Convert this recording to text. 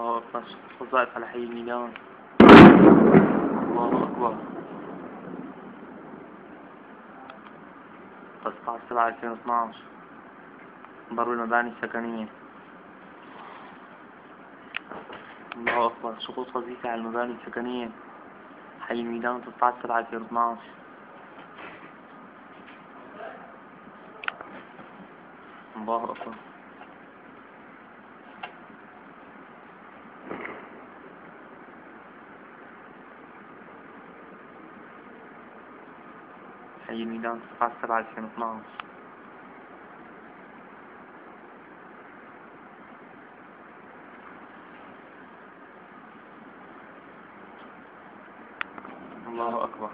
الله أكبر. وظائف على حي الميدان الله أكبر 13 7 2012 ضرب المباني السكنية الله أكبر سقوط وظيفة على المباني السكنية حي الميدان 13 7 2012 الله أكبر حي الميدان 19 7 2012 الله أكبر.